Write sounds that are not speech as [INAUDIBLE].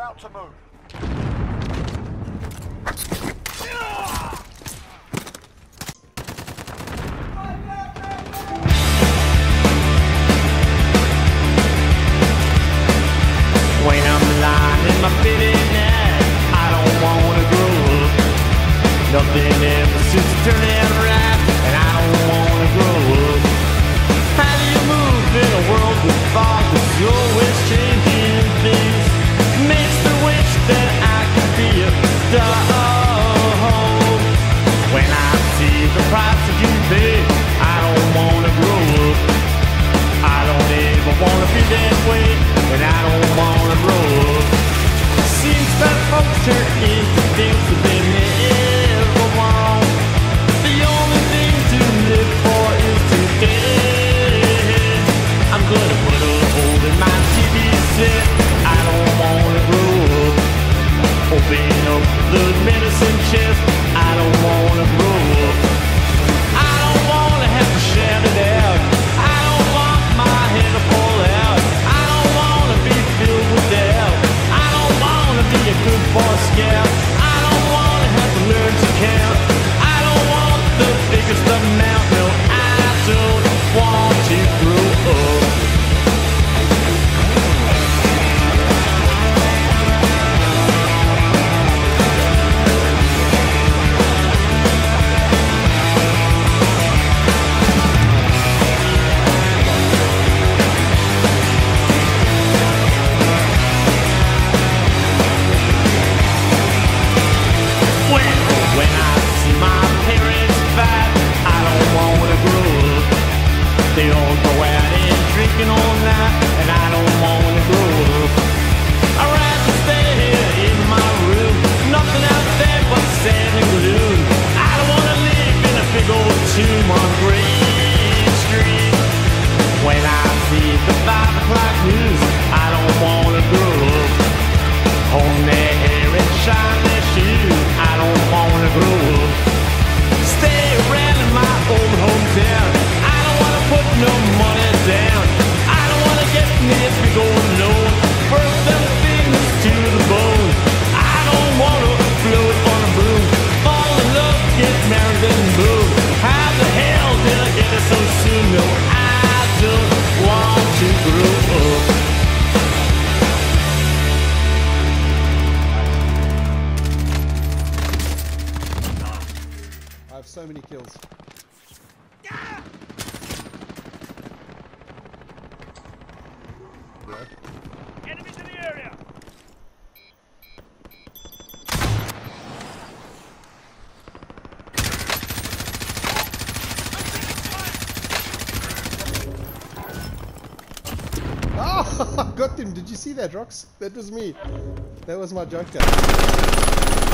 About to move. said, I don't wanna grow up. Open up the medicine chest. many kills. Ah, [LAUGHS] got him. Did you see that, Rox? That was me. That was my junk guy.